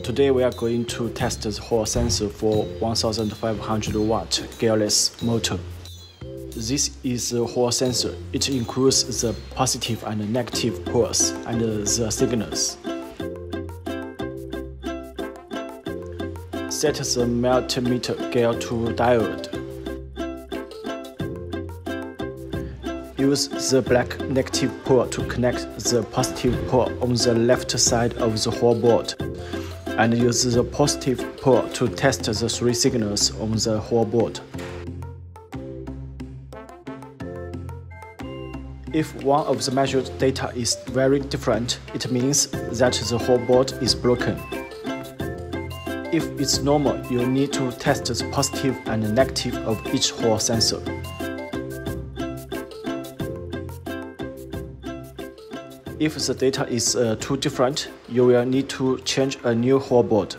Today we are going to test the Hall sensor for 1500 watt gearless motor. This is the Hall sensor. It includes the positive and negative poles and the signals. Set the multimeter gear to diode. Use the black negative pole to connect the positive pole on the left side of the Hall board, and use the positive pole to test the three signals on the Hall board. If one of the measured data is very different, it means that the Hall board is broken. If it's normal, you need to test the positive and negative of each Hall sensor. If the data is uh, too different, you will need to change a new Hall board.